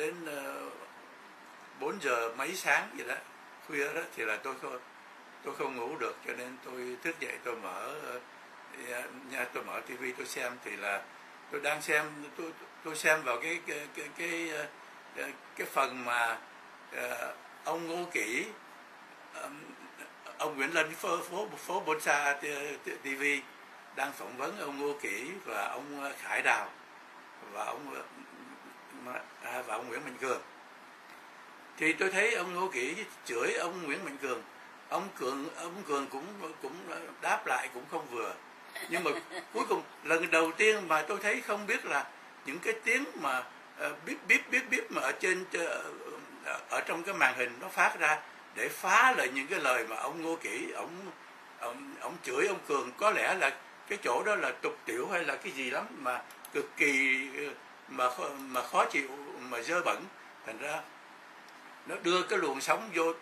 đến ờ, bốn 4 giờ mấy sáng gì đó khuya đó thì là tôi không tôi không ngủ được cho nên tôi thức dậy tôi mở ờ, nhà tôi mở tivi tôi xem thì là tôi đang xem tôi tôi xem vào cái cái cái cái, ờ, cái, phần mà ông Ngô Kỷ ông Nguyễn Lân phố phố phố Bonsa TV đang phỏng vấn ông Ngô Kỷ và ông Khải Đào và ông à, và ông Nguyễn Mạnh Cường. Thì tôi thấy ông Ngô Kỷ chửi ông Nguyễn Mạnh Cường ông Cường ông Cường cũng cũng đáp lại cũng không vừa. Nhưng mà cuối cùng lần đầu tiên mà tôi thấy không biết là những cái tiếng mà uh, bíp bíp bíp bíp mà ở trên ờ, ở trong cái màn hình nó phát ra để phá lại những cái lời mà ông Ngô Kỷ ông ông ông chửi ông Cường có lẽ là cái chỗ đó là tục tiểu hay là cái gì lắm mà cực kỳ ờ, mà mà khó chịu mà dơ bẩn. Thành ra nó đưa cái luồng sống vô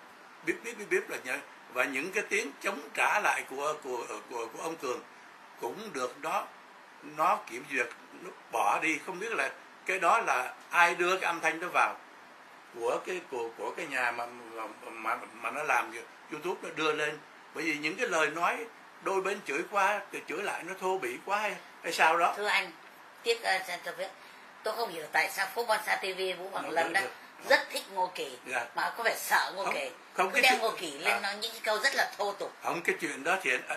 bíp bíp bíp bíp là nhớ và những cái tiếng chống trả lại của của của của ông cường cũng được đó nó kiểm duyệt nó bỏ đi. Không biết là cái đó là ai đưa cái âm thanh đó vào của cái của của cái nhà mà mà mà nó làm youtube nó đưa lên. Bởi vì những cái lời nói đôi bên chửi qua thì chửi lại nó thô bỉ quá hay, hay sao đó. Thưa anh tiếc ờ, uh, cho biết tôi không hiểu tại sao phố Bonsa TV Vũ Hoàng Lâm đó rất thích Ngô Kỳ Dạ. mà có vẻ sợ Ngô Không, Kỳ. không, cứ đem chuyện- Ngô Kỳ lên à. nói những cái câu rất là thô tục. Không cái chuyện đó thì à,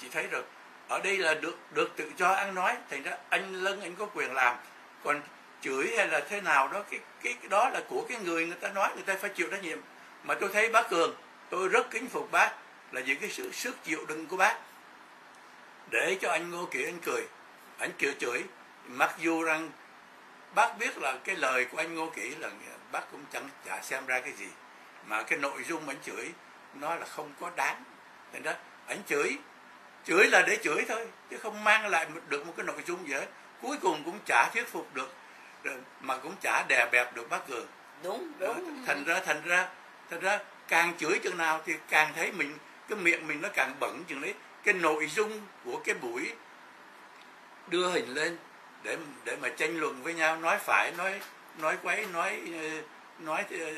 chị thấy rồi. Ở đây là được được tự do ăn nói thành ra anh lân anh có quyền làm. Còn chửi hay là thế nào đó cái cái, cái đó là của cái người người ta nói người ta phải chịu trách nhiệm. Mà tôi thấy bác cường tôi rất kính phục bác là những cái sự sức chịu đựng của bác. Để cho anh ngô kỳ anh cười anh chửi chửi. Mặc dù rằng bác biết là cái lời của anh ngô kỷ là bác cũng chẳng chả xem ra cái gì. Mà cái nội dung anh chửi nó là không có đáng. Thành ra anh chửi chửi là để chửi thôi chứ không mang lại được một cái nội dung gì hết. Cuối cùng cũng chả thuyết phục được mà cũng chả đè bẹp được bác cường. Đúng đó, đúng. thành ra thành ra thành ra càng chửi chừng nào thì càng thấy mình cái miệng mình nó càng bẩn chừng đấy. Cái nội dung của cái buổi đưa hình lên để để mà tranh luận với nhau nói phải nói nói quấy nói ờ, nói ờ,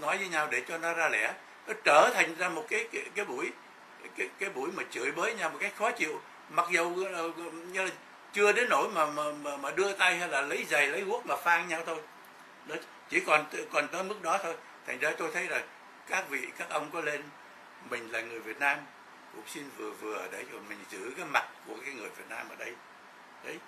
nói với nhau để cho nó ra lẽ. Nó trở thành ra một cái cái, cái buổi cái cái buổi mà chửi bới nhau một cách khó chịu. Mặc dầu ờ, như là chưa đến nỗi mà mà mà, mà đưa tay hay là lấy giày lấy guốc mà phang nhau thôi. Đó chỉ còn còn tới mức đó thôi. Thành ra tôi thấy là các vị các ông có lên mình là người Việt Nam cũng xin vừa vừa để cho mình giữ cái mặt của cái người Việt Nam ở đây. Đấy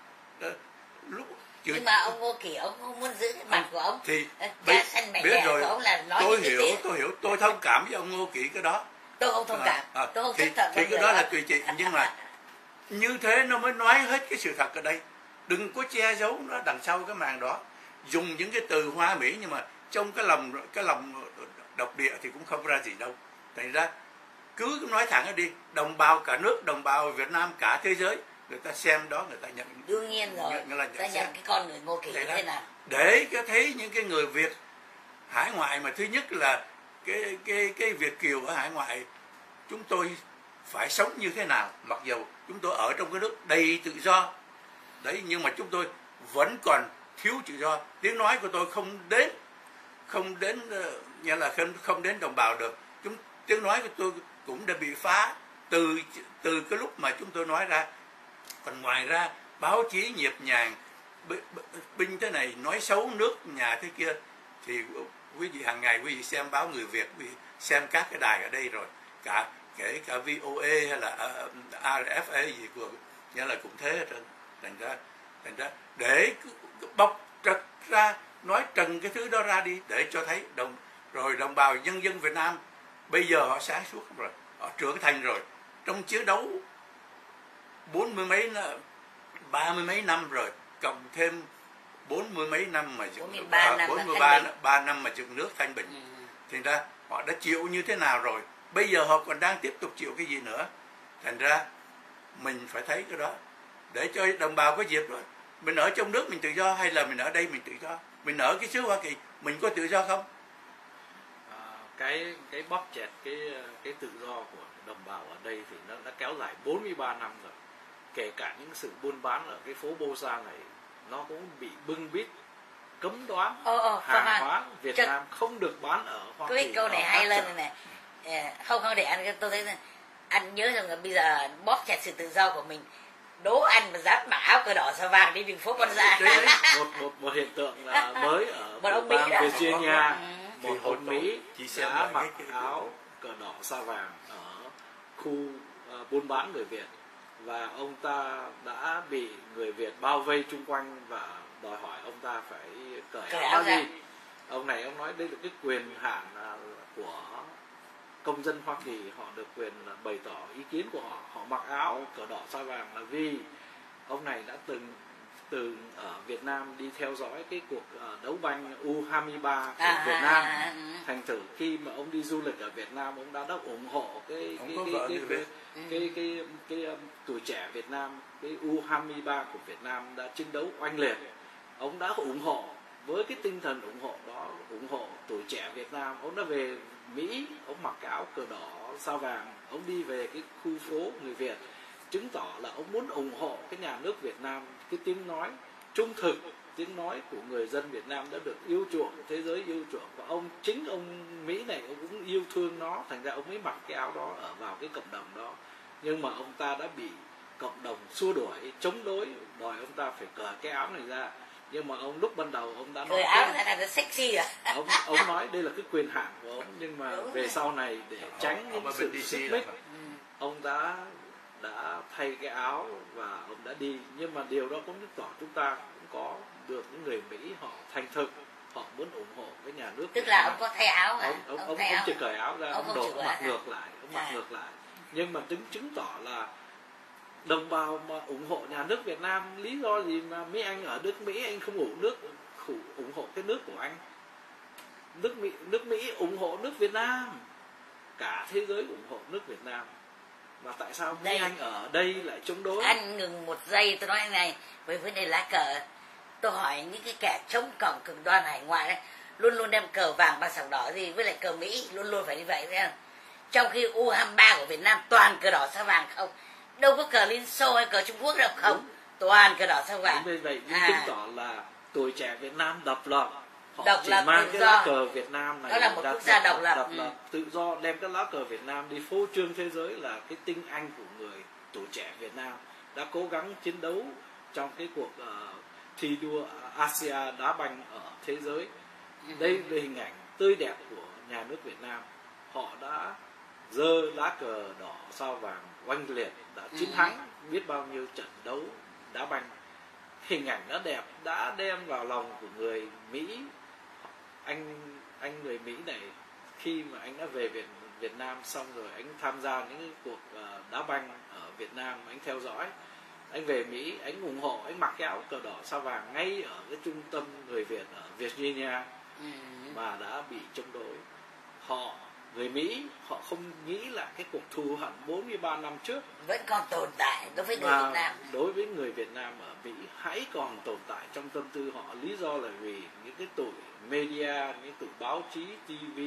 lúc chửi- nhưng mà ông Ngô Kỳ ông không muốn giữ cái mặt của ông. thì Ờ, biết, biết rồi. ông là nói tôi hiểu tiếng tôi hiểu. Tôi thông cảm với ông Ngô Kỷ cái đó. Tôi không thông cảm. À, à, tôi không thì, thuận thì cái đó là tùy chị. Nhưng mà như thế nó mới nói hết cái sự thật ở đây. Đừng có che giấu nó đằng sau cái màn đó. Dùng những cái từ hoa mỹ nhưng mà trong cái lòng cái lòng độc địa thì cũng không ra gì đâu. Thành ra cứ nói thẳng đi. Đồng bào cả nước đồng bào Việt Nam cả thế giới người ta xem đó người ta nhận đương nhiên rồi Nghĩa- nghĩa là nhận ta nhận xét. cái con người Ngô Kỳ Thế thế nào? Để có thấy những cái người Việt hải ngoại mà thứ nhất là cái cái cái Việt kiều ở hải ngoại chúng tôi phải sống như thế nào? Mặc dầu chúng tôi ở trong cái nước đầy tự do. Đấy nhưng mà chúng tôi vẫn còn thiếu tự do. Tiếng nói của tôi không đến không đến ờ, nghĩa là không không đến đồng bào được. Chúng tiếng nói của tôi cũng đã bị phá từ từ cái lúc mà chúng tôi nói ra còn ngoài ra, báo chí nhịp nhàng binh thế này nói xấu nước nhà thế kia, thì quý vị hàng ngày quý vị xem báo người Việt, quý vị xem các cái đài ở đây rồi. Cả, kể cả VOA hay là ờ, ờ, RFA gì của, nghĩa là cũng thế hết trơn. Thành ra thành ra, để bóc trật ra, nói trần cái thứ đó ra đi để cho thấy đồng, rồi đồng bào nhân dân Việt Nam bây giờ họ sáng suốt rồi, họ trưởng thành rồi. Trong chiến đấu bốn mươi mấy n- ba mươi mấy năm rồi cộng thêm bốn mươi mấy năm mà dựng 43 năm bốn là mươi ba năm mà dựng nước thanh bình. Ừ. thành ra họ đã chịu như thế nào rồi? Bây giờ họ còn đang tiếp tục chịu cái gì nữa? Thành ra mình phải thấy cái đó. Để cho đồng bào có dịp đó mình ở trong nước mình tự do hay là mình ở đây mình tự do? Mình ở cái xứ Hoa Kỳ mình có tự do không? À, cái cái bóp chẹt cái cái tự do của đồng bào ở đây thì nó đã kéo dài 43 năm rồi kể cả những sự buôn bán ở cái phố Bô Sa này nó cũng bị bưng bít cấm đoán Ồ, ồ, hàng hóa Việt Cho- Nam không được bán ở Hoa cái Kỳ câu này hay lên này này. Ờ, không không để anh tôi thấy là anh nhớ rằng là bây giờ bóp chặt sự tự do của mình đố anh mà dám mặc áo cờ đỏ sao vàng đi đường phố con ra một một một hiện tượng là mới ở Một ông Mỹ bang. Virginia Ừ. một ông Mỹ xem đã mặc áo cờ đỏ sao vàng ở khu ờ, buôn bán người Việt và ông ta đã bị người Việt bao vây chung quanh và đòi hỏi ông ta phải cởi Cởi áo ra. đi ông này ông nói đây là cái quyền hạn à, của công dân Hoa Kỳ họ được quyền là bày tỏ ý kiến của họ họ mặc áo cờ đỏ sao vàng là vì ông này đã từng từ ở Việt Nam đi theo dõi cái cuộc ờ, đấu banh U23 của à, Việt à, Nam à, ừ. thành thử khi mà ông đi du lịch ở Việt Nam ông đã đã ủng hộ cái Ông cái cái cái, cái, Việt. Ừ. cái cái cái, um, tuổi trẻ Việt Nam cái U23 của Việt Nam đã chiến đấu oanh liệt ông đã ủng hộ với cái tinh thần ủng hộ đó ủng hộ tuổi trẻ Việt Nam ông đã về Mỹ ông mặc cái áo cờ đỏ sao vàng ông đi về cái khu phố người Việt chứng tỏ là ông muốn ủng hộ cái nhà nước Việt Nam cái tiếng nói trung thực tiếng nói của người dân Việt Nam đã được yêu chuộng thế giới yêu chuộng. Và ông chính ông Mỹ này ông cũng yêu thương nó thành ra ông mới mặc cái áo đó ở vào cái cộng đồng đó. Nhưng mà ông ta đã bị cộng đồng xua đuổi chống đối đòi ông ta phải cởi cái áo này ra. Nhưng mà ông lúc ban đầu ông đã nói cởi áo ra là nó sexy à? Ông ông nói đây là cái quyền hạn của ông nhưng mà Đúng về rồi. sau này để tránh Ông những sự xích mích ông đã đã thay cái áo và ông đã đi. Nhưng mà điều đó cũng chứng tỏ chúng ta cũng có được những người Mỹ họ thành thực họ muốn ủng hộ cái nhà nước tức là ông có thay áo hả? Ông ông ông, ông áo chỉ cởi áo ra Ông ông đổ mặc lại. ngược lại ông mặc À. ngược lại. Nhưng mà chứng chứng tỏ là đồng bào mà ủng hộ nhà nước Việt Nam lý do gì mà mấy anh ở nước Mỹ anh không ủng nước ủng ủng hộ cái nước của anh? Nước Mỹ nước Mỹ ủng hộ nước Việt Nam cả thế giới ủng hộ nước Việt Nam. Mà tại sao mấy Đây. anh ở đây lại chống đối? Anh ngừng một giây tôi nói này với vấn đề lá cờ tôi hỏi những cái kẻ chống cộng cực đoan hải ngoại ấy, luôn luôn đem cờ vàng ba sọc đỏ gì với lại cờ mỹ luôn luôn phải như vậy thấy không? Trong khi u 23 của việt nam toàn cờ đỏ sao vàng không? Đâu có cờ liên xô hay cờ trung quốc đâu không. Toàn cờ đỏ sao vàng. Đúng vậy À. chứng tỏ là tuổi trẻ Việt Nam độc lập. Họ Độc chỉ lập, mang cái do. lá cờ Việt Nam này Đó là một quốc gia độc lập, độc ừ. lập tự do đem cái lá cờ Việt Nam đi phô trương thế giới là cái tinh anh của người tuổi trẻ Việt Nam đã cố gắng chiến đấu trong cái cuộc ờ, thi đua Asia đá banh ở thế giới. Ừ. đây là hình ảnh tươi đẹp của nhà nước Việt Nam. Họ đã dơ lá cờ đỏ sao vàng oanh liệt đã chiến Ừ. thắng biết bao nhiêu trận đấu đá banh. Hình ảnh đã đẹp đã đem vào lòng của người Mỹ anh anh người Mỹ này. Khi mà anh đã về Việt Việt Nam xong rồi anh tham gia những cuộc ờ, đá banh ở Việt Nam anh theo dõi anh về Mỹ anh ủng hộ anh mặc cái áo cờ đỏ sao vàng ngay ở cái trung tâm người Việt ở Virginia Ừ. mà đã bị chống đối. Họ người Mỹ họ không nghĩ là cái cuộc thù hận 43 năm trước vẫn còn tồn tại đối với người việt nam. đối với người Việt Nam ở Mỹ hãy còn tồn tại trong tâm tư họ. Lý do là vì những cái tụi media những tụi báo chí TV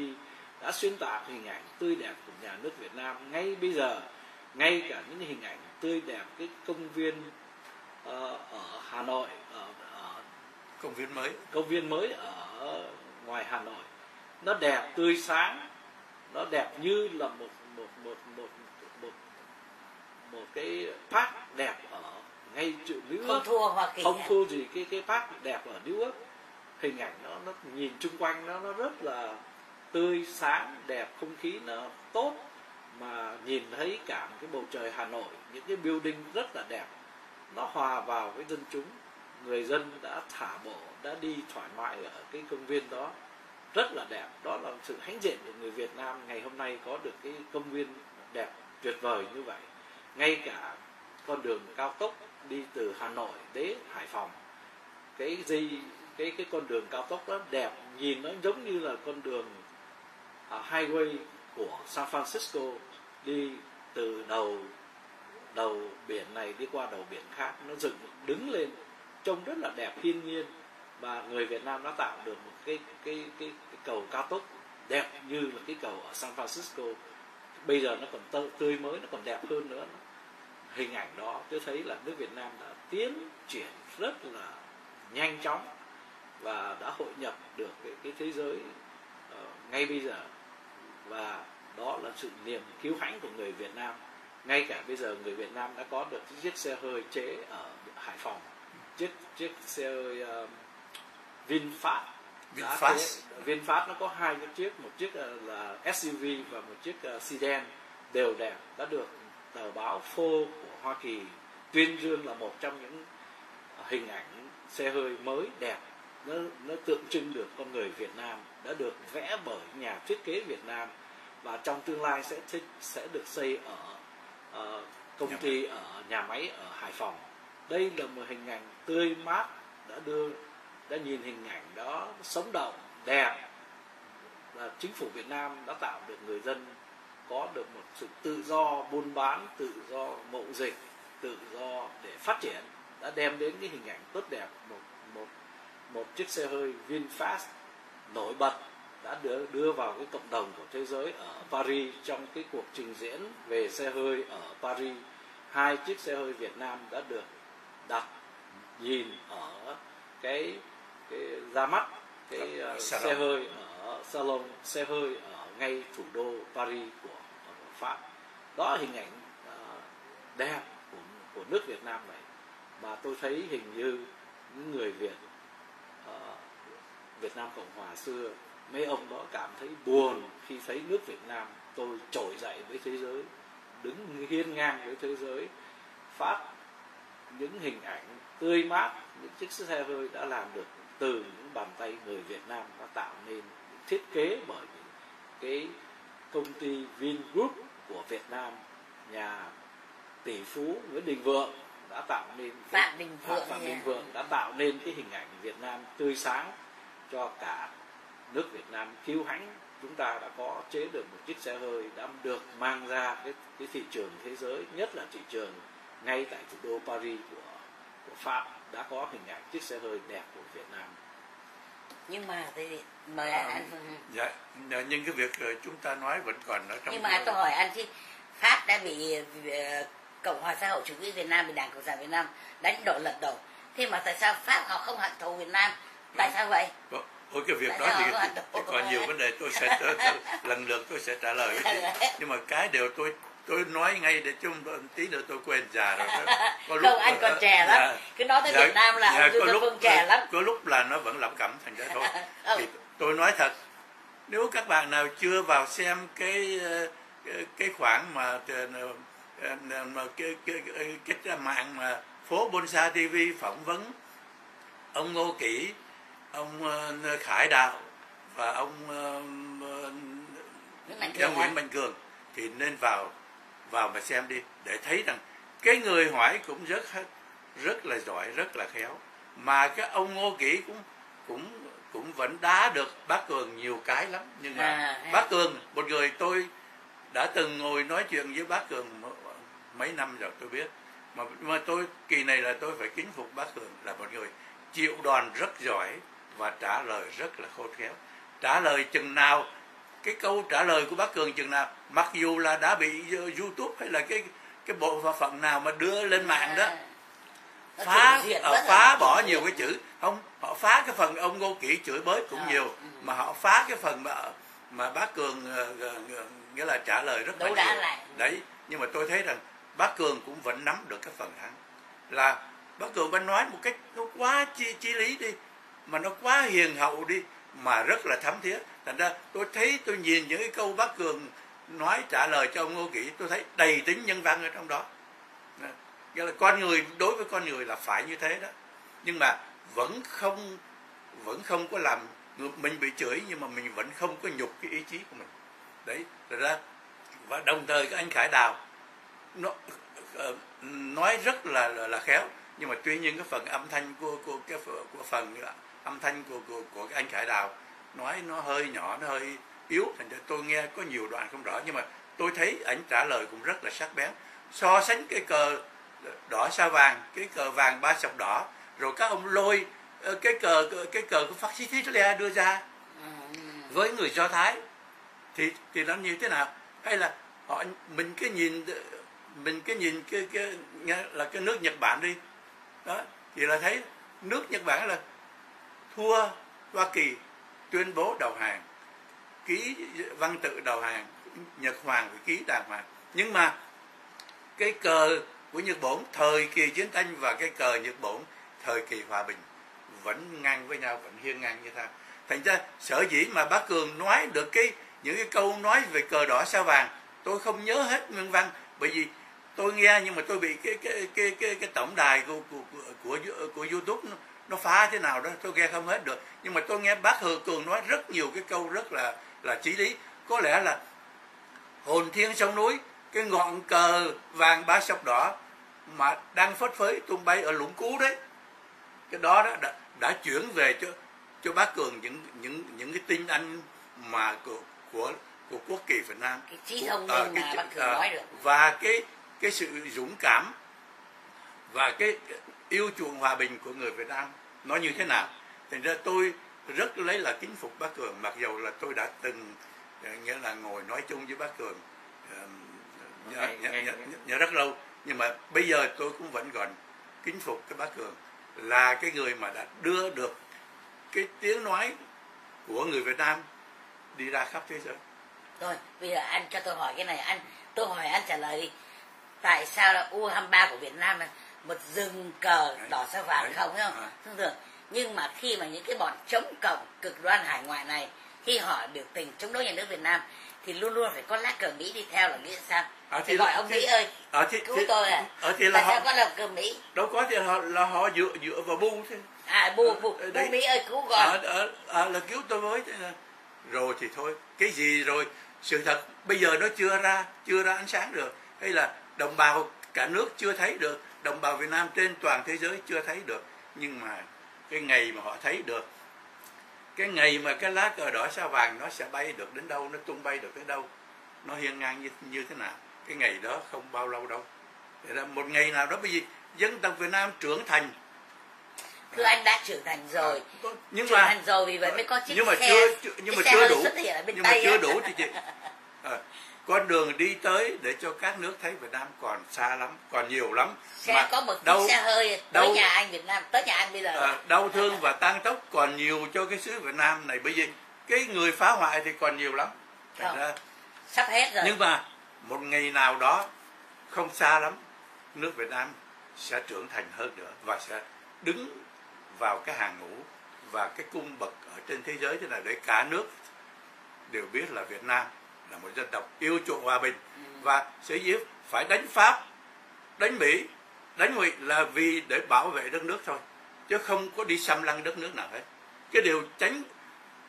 đã xuyên tạc hình ảnh tươi đẹp của nhà nước Việt Nam ngay bây giờ ngay cả những hình ảnh tươi đẹp cái công viên ờ, ở Hà Nội ở, ở công viên mới. công viên mới ở ngoài Hà Nội. Nó đẹp tươi sáng nó đẹp như là một một một một một một cái park đẹp ở ngay chỗ New không thua hoa kỳ không thua gì cái cái park đẹp ở New York. Hình ảnh nó nó nhìn chung quanh nó nó rất là tươi sáng đẹp không khí nó tốt mà nhìn thấy cả một cái bầu trời Hà Nội, những cái building rất là đẹp, nó hòa vào với dân chúng. Người dân đã thả bộ, đã đi thoải mái ở cái công viên đó. Rất là đẹp. Đó là sự hãnh diện của người Việt Nam. Ngày hôm nay có được cái công viên đẹp, tuyệt vời như vậy. Ngay cả con đường cao tốc đi từ Hà Nội đến Hải Phòng, cái gì cái cái con đường cao tốc đó đẹp, nhìn nó giống như là con đường à, highway của San Francisco đi từ đầu đầu biển này đi qua đầu biển khác. Nó dựng đứng lên trông rất là đẹp thiên nhiên. Và người Việt Nam đã tạo được một cái cái cái, cái cầu cao tốc đẹp như là cái cầu ở San Francisco. Bây giờ nó còn tươi mới nó còn đẹp hơn nữa. Hình ảnh đó tôi thấy là nước Việt Nam đã tiến triển rất là nhanh chóng và đã hội nhập được cái, cái thế giới uh, ngay bây giờ và đó là sự niềm kiêu hãnh của người Việt Nam. Ngay cả bây giờ người Việt Nam đã có được chiếc xe hơi chế ở Hải Phòng. Chiếc chiếc xe hơi uh, VinFast. VinFast. VinFast nó có hai cái chiếc một chiếc là SUV và một chiếc uh, sedan đều đẹp. Đã được tờ báo Ford của Hoa Kỳ tuyên dương là một trong những hình ảnh xe hơi mới đẹp nó nó tượng trưng được con người Việt Nam đã được vẽ bởi nhà thiết kế Việt Nam và trong tương lai sẽ sẽ được xây ở uh, công ty ở nhà máy ở Hải Phòng. Đây là một hình ảnh tươi mát đã đưa đã nhìn hình ảnh đó sống động đẹp là chính phủ Việt Nam đã tạo được người dân có được một sự tự do buôn bán tự do mậu dịch tự do để phát triển đã đem đến cái hình ảnh tốt đẹp một một một chiếc xe hơi VinFast nổi bật đã đưa đưa vào cái cộng đồng của thế giới ở Paris trong cái cuộc trình diễn về xe hơi ở Paris. Hai chiếc xe hơi Việt Nam đã được đặt nhìn ở cái cái ra mắt cái uh, xe hơi ở salon xe hơi ở ngay thủ đô Paris của, của Pháp. Đó là hình ảnh uh, đẹp của, của nước Việt Nam này. Mà tôi thấy hình như những người Việt Việt Nam Cộng Hòa xưa mấy ông đó cảm thấy buồn khi thấy nước Việt Nam tôi trỗi dậy với thế giới đứng hiên ngang với thế giới phát những hình ảnh tươi mát những chiếc xe hơi đã làm được từ những bàn tay người Việt Nam đã tạo nên thiết kế bởi cái công ty Vingroup của Việt Nam nhà tỷ phú Nguyễn Đình Vượng đã tạo nên Phạm Đình Vượng Phạm Đình Vượng đã tạo nên cái hình ảnh Việt Nam tươi sáng cho cả nước Việt Nam kiêu hãnh. Chúng ta đã có chế được một chiếc xe hơi đã được mang ra cái, cái thị trường thế giới nhất là thị trường ngay tại thủ đô Paris của của Pháp đã có hình ảnh chiếc xe hơi đẹp của Việt Nam. Nhưng mà thì mời à, anh dạ nhưng cái việc chúng ta nói vẫn còn ở trong nhưng mà tôi hỏi anh chứ Pháp đã bị Cộng hòa xã hội chủ nghĩa Việt Nam bị Đảng Cộng sản Việt Nam đánh đổ lật đổ thế mà tại sao Pháp họ không hận thù Việt Nam tại sao vậy? Ôi cái việc đó thì, thì, còn nhiều vấn đề tôi sẽ lần lượt tôi sẽ trả lời. Với chị nhưng mà cái đều tôi tôi nói ngay để chung tí nữa tôi quên già rồi có lúc, không anh còn trẻ lắm. Dạ, cứ nói tới dạ, Việt Nam là dạ, có lúc Phương trẻ lắm. có lúc là nó vẫn lẩm cẩm thành ra thôi. Ừ. thì tôi nói thật nếu các bạn nào chưa vào xem cái cái, cái khoản mà mà cái cái, cái, cái, cái mạng mà phố Bonsa TV phỏng vấn ông Ngô Kỷ ông Khải Đạo và ông Nguyễn Mạnh, Mạnh Cường thì nên vào vào mà xem đi để thấy rằng cái người hỏi cũng rất rất là giỏi rất là khéo. Mà cái ông Ngô Kỷ cũng cũng cũng vẫn đá được bác Cường nhiều cái lắm. Nhưng mà à, bác Cường một người tôi đã từng ngồi nói chuyện với bác Cường mấy năm rồi tôi biết. Mà mà tôi kỳ này là tôi phải kính phục bác Cường là một người chịu đòn rất giỏi và trả lời rất là khôn khéo. Trả lời chừng nào cái câu trả lời của bác cường chừng nào mặc dù là đã bị youtube hay là cái cái bộ phận nào mà đưa lên mạng đó à, phá ờ, phá bỏ nhiều cái chữ. Không họ phá cái phần ông ngô kỷ chửi bới cũng à, nhiều ừ. mà họ phá cái phần mà mà bác cường uh, nghĩa là trả lời rất là nhiều. đấy nhưng mà tôi thấy rằng bác cường cũng vẫn nắm được cái phần thắng là bác cường vẫn nói một cách nó quá chi, chi lý đi mà nó quá hiền hậu đi mà rất là thấm thiết thành ra tôi thấy tôi nhìn những cái câu bác cường nói trả lời cho ông ngô kỷ tôi thấy đầy tính nhân văn ở trong đó. Nghĩa là con người đối với con người là phải như thế đó. Nhưng mà vẫn không vẫn không có làm mình bị chửi nhưng mà mình vẫn không có nhục cái ý chí của mình. Đấy thật ra và đồng thời cái anh khải đào nó ờ, nói rất là, là là khéo. Nhưng mà tuy nhiên cái phần âm thanh của của cái của phần âm thanh của của, của anh khải đào. Nói nó hơi nhỏ nó hơi yếu thành ra tôi nghe có nhiều đoạn không rõ nhưng mà tôi thấy ảnh trả lời cũng rất là sắc bén. So sánh cái cờ đỏ sao vàng cái cờ vàng ba sọc đỏ rồi các ông lôi ờ, cái cờ cái cờ của phát xít Hitler đưa ra với người do thái thì thì nó như thế nào? Hay là họ mình cứ nhìn mình cứ nhìn cái cái là cái nước nhật bản đi. Đó thì là thấy nước nhật bản là thua Hoa Kỳ tuyên bố đầu hàng ký văn tự đầu hàng Nhật Hoàng phải ký đàng hoàng. Nhưng mà cái cờ của Nhật Bản thời kỳ chiến tranh và cái cờ Nhật Bản thời kỳ hòa bình vẫn ngang với nhau vẫn hiên ngang như thế. Thành ra sở dĩ mà bác cường nói được cái những cái câu nói về cờ đỏ sao vàng tôi không nhớ hết nguyên văn bởi vì tôi nghe nhưng mà tôi bị cái cái cái cái, cái tổng đài của của của, của, của youtube nó, phá thế nào đó tôi nghe không hết được. Nhưng mà tôi nghe bác hờ cường nói rất nhiều cái câu rất là là chí lý. Có lẽ là hồn thiên sông núi cái ngọn cờ vàng ba sọc đỏ mà đang phất phới tung bay ở lũng cú đấy. Cái đó, đó đã, đã chuyển về cho cho bác cường những những những cái tin anh mà của của của quốc kỳ Việt Nam. Cái trí thông minh uh, mà bác cường uh, nói được. và cái cái sự dũng cảm và cái yêu chuộng hòa bình của người Việt Nam nó như thế nào? Thành ra tôi rất lấy là kính phục bác cường mặc dù là tôi đã từng ờ, nghĩa là ngồi nói chung với bác cường nhờ, nhờ, nhờ, nhờ rất lâu. Nhưng mà bây giờ tôi cũng vẫn còn kính phục cái bác cường là cái người mà đã đưa được cái tiếng nói của người Việt Nam đi ra khắp thế giới. Rồi, bây giờ anh cho tôi hỏi cái này, anh tôi hỏi anh trả lời đi. Tại sao là U23 của Việt Nam là một rừng cờ đỏ sao vàng đấy, không không? À. Thông thường. Nhưng mà khi mà những cái bọn chống cộng cực đoan hải ngoại này khi họ biểu tình chống đối nhà nước Việt Nam thì luôn luôn phải có lá cờ Mỹ đi theo là nghĩa sao? À, thì, thì gọi ông thì, Mỹ ơi, à, thì, cứu thì, tôi à. À, thì là Tại họ, sao có lá cờ Mỹ? Đâu có thì họ là họ dựa dựa vào bu thôi à bu bu bu mỹ ơi cứu con à, à, à, là cứu tôi với rồi thì thôi cái gì rồi sự thật bây giờ nó chưa ra chưa ra ánh sáng được hay là đồng bào cả nước chưa thấy được đồng bào Việt Nam trên toàn thế giới chưa thấy được. Nhưng mà cái ngày mà họ thấy được cái ngày mà cái lá cờ đỏ sao vàng nó sẽ bay được đến đâu nó tung bay được đến đâu nó hiên ngang như như thế nào cái ngày đó không bao lâu đâu. Để là một ngày nào đó bởi vì dân tộc Việt Nam trưởng thành. Thưa anh đã trưởng thành rồi. À, nhưng trưởng mà thành rồi vì vậy mới có chiếc nhưng mà xe, chưa, nhưng mà chưa đủ. nhưng mà chưa đủ thì chị à, con đường đi tới để cho các nước thấy Việt Nam còn xa lắm còn nhiều lắm. Xe mà có một đâu, xe hơi tới đâu, nhà anh Việt Nam tới nhà anh bây giờ. À, đau thương và tăng tốc còn nhiều cho cái xứ Việt Nam này. Bây giờ cái người phá hoại thì còn nhiều lắm. Thành ra, sắp hết rồi. Nhưng mà một ngày nào đó không xa lắm nước Việt Nam sẽ trưởng thành hơn nữa và sẽ đứng vào cái hàng ngũ và cái cung bậc ở trên thế giới thế này để cả nước đều biết là Việt Nam là một dân tộc yêu chuộng hòa bình. Ừ. và sẽ dĩ phải đánh Pháp, đánh Mỹ, đánh Ngụy là vì để bảo vệ đất nước thôi chứ không có đi xâm lăng đất nước nào hết. Cái điều tránh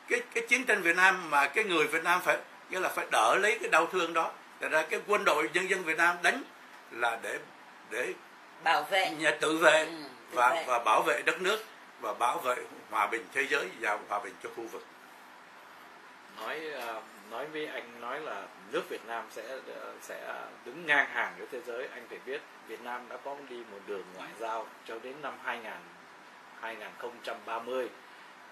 cái cái chiến tranh Việt Nam mà cái người Việt Nam phải nghĩa là phải đỡ lấy cái đau thương đó. Thật ra cái quân đội nhân dân Việt Nam đánh là để để bảo vệ. Nhà tự vệ ừ, tự và vệ. và bảo vệ đất nước và bảo vệ hòa bình thế giới và hòa bình cho khu vực. Nói ờ, nói với anh nói là nước Việt Nam sẽ ờ, sẽ ờ, đứng ngang hàng với thế giới. Anh phải biết Việt Nam đã có đi một đường ngoại giao cho đến năm 2000 2030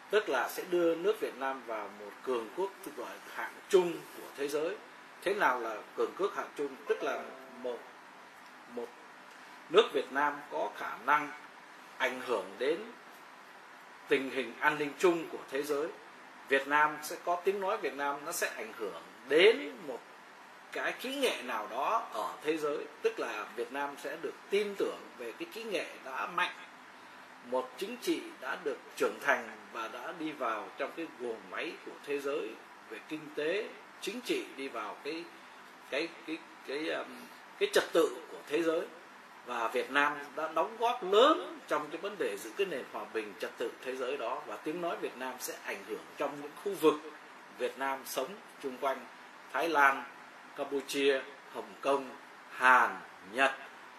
tức là sẽ đưa nước Việt Nam vào một cường quốc, tức gọi hạng chung của thế giới. Thế nào là cường quốc hạng chung tức là một một nước Việt Nam có khả năng ảnh hưởng đến tình hình an ninh chung của thế giới. Việt Nam sẽ có tiếng nói Việt Nam nó sẽ ảnh hưởng đến một cái kỹ nghệ nào đó ở thế giới. Tức là Việt Nam sẽ được tin tưởng về cái kỹ nghệ đã mạnh một chính trị đã được trưởng thành và đã đi vào trong cái guồng máy của thế giới về kinh tế chính trị đi vào cái cái cái cái cái, cái trật tự của thế giới và Việt Nam đã đóng góp lớn trong cái vấn đề giữ cái nền hòa bình trật tự thế giới đó và tiếng nói Việt Nam sẽ ảnh hưởng trong những khu vực Việt Nam sống chung quanh Thái Lan, Campuchia, Hồng Kông, Hàn, Nhật,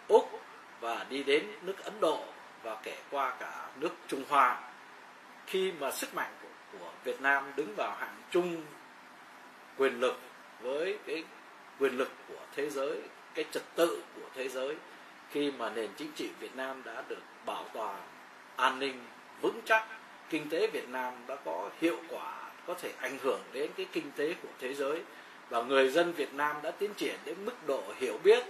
Úc và đi đến nước Ấn Độ và kể qua cả nước Trung Hoa. Khi mà sức mạnh của, của Việt Nam đứng vào hạng chung quyền lực với cái quyền lực của thế giới, cái trật tự của thế giới khi mà nền chính trị Việt Nam đã được bảo toàn an ninh vững chắc kinh tế Việt Nam đã có hiệu quả có thể ảnh hưởng đến cái kinh tế của thế giới và người dân Việt Nam đã tiến triển đến mức độ hiểu biết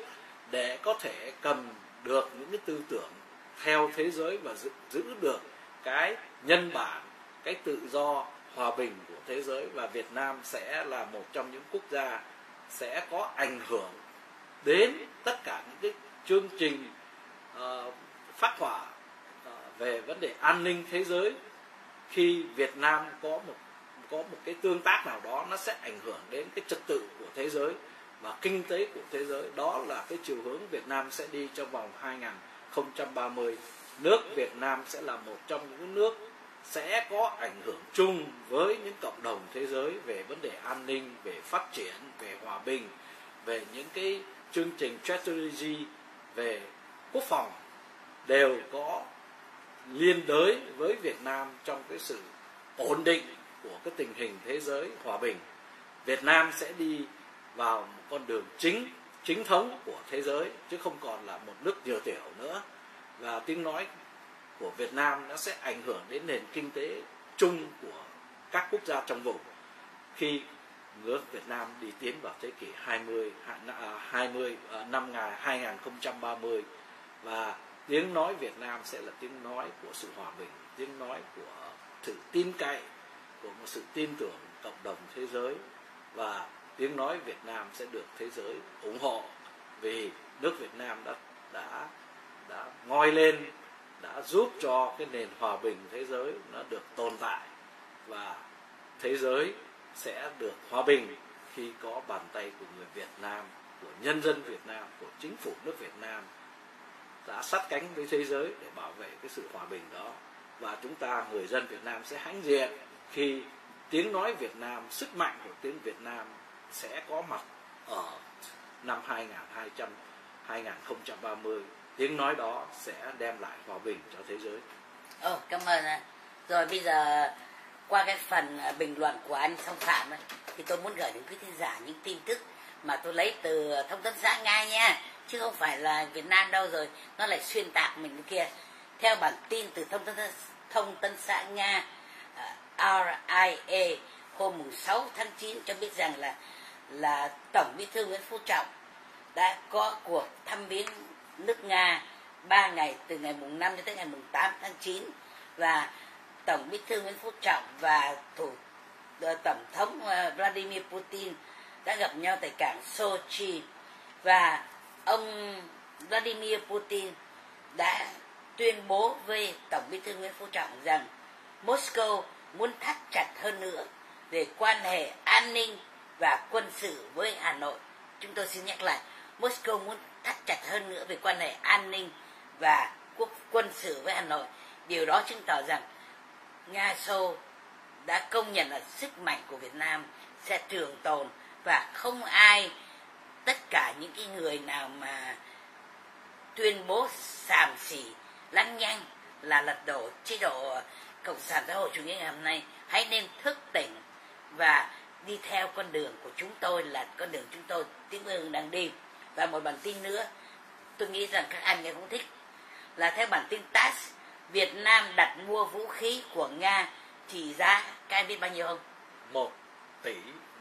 để có thể cầm được những cái tư tưởng theo thế giới và giữ, giữ được cái nhân bản cái tự do hòa bình của thế giới. Và Việt Nam sẽ là một trong những quốc gia sẽ có ảnh hưởng đến tất cả những cái chương trình uh, phát hỏa uh, ờ, về vấn đề an ninh thế giới khi Việt Nam có một có một cái tương tác nào đó nó sẽ ảnh hưởng đến cái trật tự của thế giới và kinh tế của thế giới. Đó là cái chiều hướng Việt Nam sẽ đi trong vòng 2030 nước Việt Nam sẽ là một trong những nước sẽ có ảnh hưởng chung với những cộng đồng thế giới về vấn đề an ninh, về phát triển, về hòa bình, về những cái chương trình strategy về quốc phòng đều có liên đới với Việt Nam trong cái sự ổn định của cái tình hình thế giới hòa bình. Việt Nam sẽ đi vào một con đường chính chính thống của thế giới, chứ không còn là một nước nhiều tiểu nữa và tiếng nói của Việt Nam nó sẽ ảnh hưởng đến nền kinh tế chung của các quốc gia trong vùng khi nước Việt Nam đi tiến vào thế kỷ 20 20 à, à, năm ngày 2030 và tiếng nói Việt Nam sẽ là tiếng nói của sự hòa bình, tiếng nói của sự tin cậy, của một sự tin tưởng cộng đồng thế giới. Và tiếng nói Việt Nam sẽ được thế giới ủng hộ vì nước Việt Nam đã đã đã ngoi lên đã giúp cho cái nền hòa bình thế giới nó được tồn tại. Và thế giới sẽ được hòa bình khi có bàn tay của người Việt Nam, của nhân dân Việt Nam, của chính phủ nước Việt Nam đã sát cánh với thế giới để bảo vệ cái sự hòa bình đó và chúng ta người dân Việt Nam sẽ hãnh diện khi tiếng nói Việt Nam, sức mạnh của tiếng Việt Nam sẽ có mặt ở năm 2200 2030 tiếng nói đó sẽ đem lại hòa bình cho thế giới. Ồ, cảm ơn ạ. Rồi bây giờ qua cái phần à, bình luận của anh Song Phạm ấy, thì tôi muốn gửi đến quý thính giả những tin tức mà tôi lấy từ thông tấn xã Nga nha chứ không phải là Việt Nam đâu rồi nó lại xuyên tạc mình kia. Theo bản tin từ thông tấn thông tấn xã Nga à, RIA hôm 6 tháng 9 cho biết rằng là là Tổng Bí thư Nguyễn Phú Trọng đã có cuộc thăm viếng nước Nga 3 ngày từ ngày mùng 5 đến tới ngày mùng 8 tháng 9 và Tổng Bí thư Nguyễn Phú Trọng và Thủ ờ, Tổng thống ờ, Vladimir Putin đã gặp nhau tại cảng Sochi và ông Vladimir Putin đã tuyên bố với Tổng Bí thư Nguyễn Phú Trọng rằng Moscow muốn thắt chặt hơn nữa về quan hệ an ninh và quân sự với Hà Nội. Chúng tôi xin nhắc lại, Moscow muốn thắt chặt hơn nữa về quan hệ an ninh và quốc quân sự với Hà Nội. Điều đó chứng tỏ rằng Nga Xô đã công nhận là sức mạnh của Việt Nam sẽ trường tồn và không ai, tất cả những cái người nào mà tuyên bố sàm xỉ, lăng nhăng là lật đổ chế độ cộng sản xã hội chủ nghĩa ngày hôm nay, hãy nên thức tỉnh và đi theo con đường của chúng tôi là con đường chúng tôi tiếng ương đang đi. Và một bản tin nữa, tôi nghĩ rằng các anh cũng thích, là theo bản tin TASS Việt Nam đặt mua vũ khí của Nga chỉ giá các anh biết bao nhiêu không? Một tỷ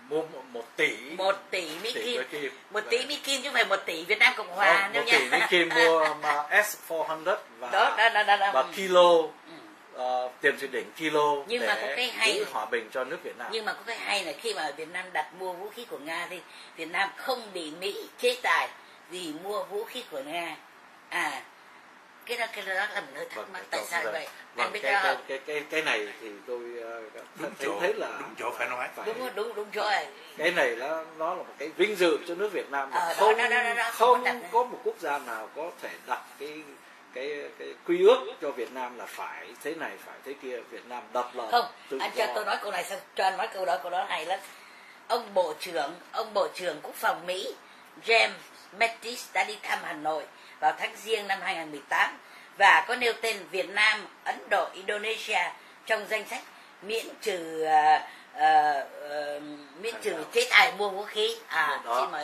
mua một tỷ một tỷ mỹ tỷ kim. kim một tỷ mỹ kim chứ không phải một tỷ Việt Nam Cộng Hòa không, một tỷ mỹ kim mua mà S 400 và đó, đó, đó, đó, đó. và kilo ừ. uh, tiền truyền đỉnh kilo nhưng để mà có cái hay giữ hòa bình cho nước Việt Nam nhưng mà có cái hay là khi mà Việt Nam đặt mua vũ khí của Nga thì Việt Nam không bị Mỹ chế tài vì mua vũ khí của Nga à cái đó cái đó là mình hơi thắc mắc tại sao vậy. Vâng, anh biết cái, cái, cái cái cái này thì tôi uh, đúng thấy, chỗ, thấy là đúng chỗ phải nói. phải. đúng đúng đúng chỗ rồi. Cái này nó nó là một cái vinh dự cho nước Việt Nam. Ờ, không đó, đó, đó, đó, không, không có một quốc gia nào có thể đặt cái cái cái quy ước cho Việt Nam là phải thế này phải thế kia. Việt Nam đập là không anh cho tôi nói câu này sao cho anh nói câu đó câu đó hay lắm. Ông bộ trưởng ông bộ trưởng quốc phòng Mỹ James Mattis đã đi thăm Hà Nội vào tháng Giêng năm 2018 và có nêu tên Việt Nam, Ấn Độ, Indonesia trong danh sách miễn trừ uh, uh, uh, miễn trừ chế tài mua vũ khí. À, xin mời.